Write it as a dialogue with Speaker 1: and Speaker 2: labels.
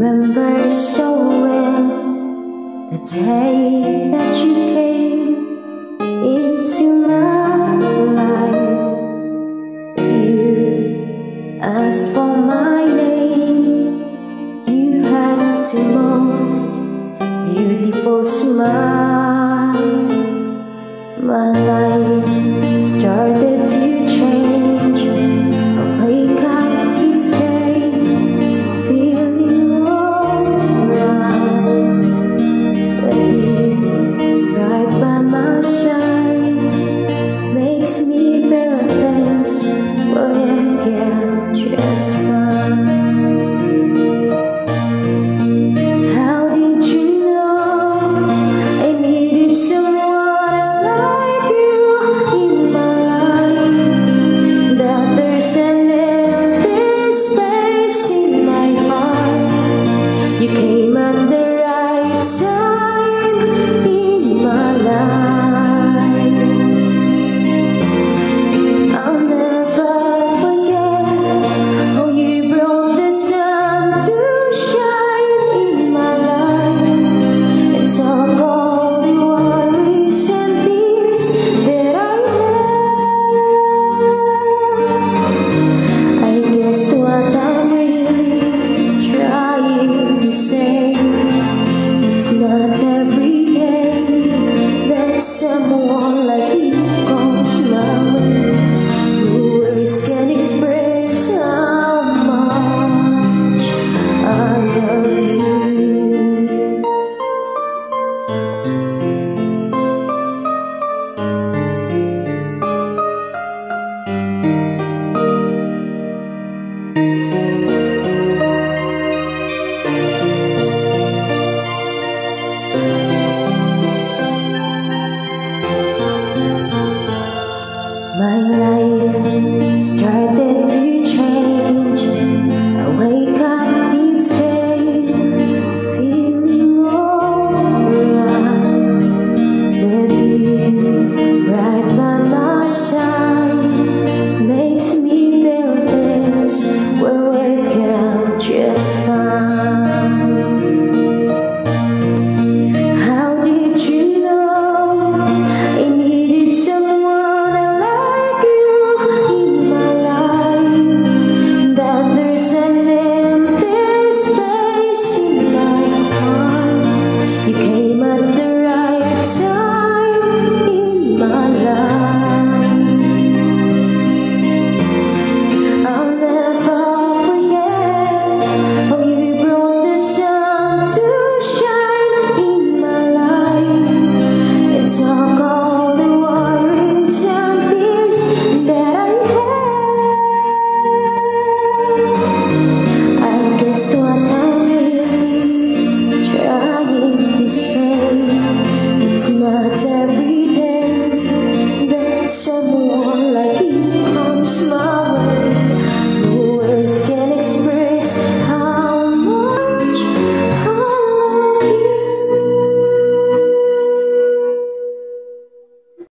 Speaker 1: remember so well the day that you came into my life. You asked for my name, you had the most beautiful smile. But. sky